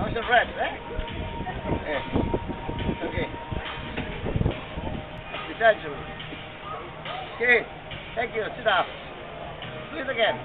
How's the red, eh? Yeah. Okay. Essential. Okay. Thank you. Sit down. Please again.